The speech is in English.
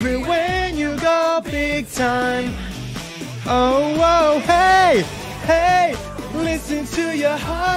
when you go big time. Oh, whoa, hey, hey, listen to your heart.